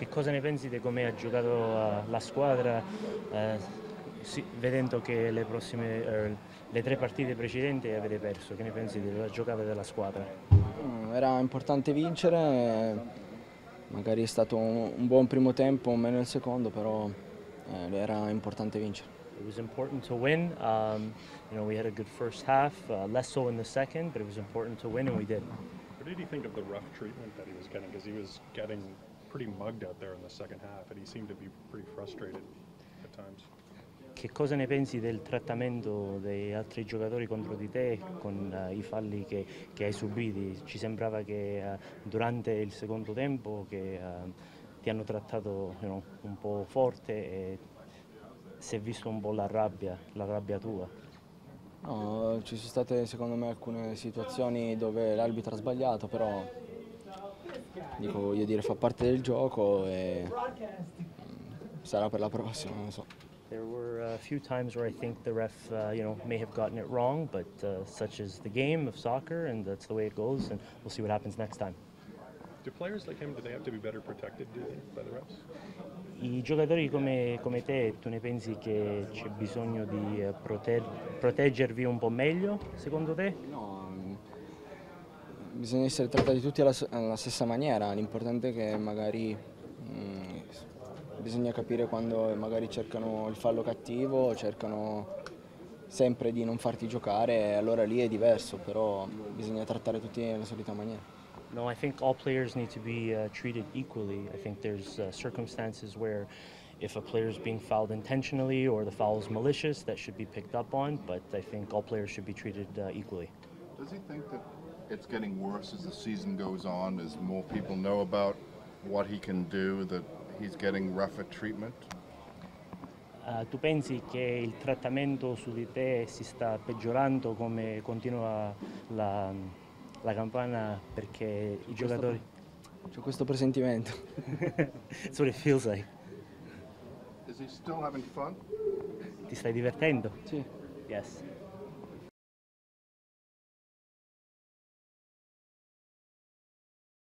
Che cosa ne pensi di come ha giocato uh, la squadra uh, sì, vedendo che le, prossime, uh, le tre partite precedenti avete perso? Che ne pensi della giocata della squadra? Mm, era importante vincere, magari è stato un, un buon primo tempo, meno il secondo, però eh, era importante vincere. It was important to win. Um, you know, we had a good first half, uh, less so in the second, but it was important to win, and we did. What did you think of the rough treatment that he was getting? Because he was getting pretty mugged out there in the second half, and he seemed to be pretty frustrated at times. Che cosa ne pensi del trattamento dei altri giocatori contro di te con uh, i falli che, che, hai subiti? Ci sembrava che uh, durante il secondo tempo che, uh, ti hanno trattato you know, un po' forte e si è visto un po' la rabbia, la rabbia tua? No, ci sono state secondo me alcune situazioni dove l'arbitro ha sbagliato, però dico, voglio dire, fa parte del gioco e mm, sarà per la prossima, non so. There were a few times where I think the ref, uh, you know, may have gotten it wrong, but uh, such is the game of soccer, and that's the way it goes, and we'll see what happens next time. Do players like him, do they have to be better protected by the refs? I giocatori come, come, te, tu ne pensi che c'è bisogno di eh, prote proteggervi un po' meglio, secondo te? No, bisogna essere trattati tutti alla, alla stessa maniera, l'importante è che magari mh, mm, bisogna capire quando magari cercano il fallo cattivo, cercano sempre di non farti giocare, allora lì è diverso, però bisogna trattare tutti nella solita maniera. No, I think all players need to be uh, treated equally. I think there's uh, circumstances where if a player is being fouled intentionally or the foul is malicious, that should be picked up on, but I think all players should be treated uh, equally. Does he think that it's getting worse as the season goes on, as more people know about what he can do, that he's getting rougher treatment? Uh, tu pensi che il trattamento su di te si sta peggiorando come continua la, la campana perché i giocatori... C'ho questo presentimento. That's what it feels like. Is he still having fun? Ti stai divertendo? Sì. Yes.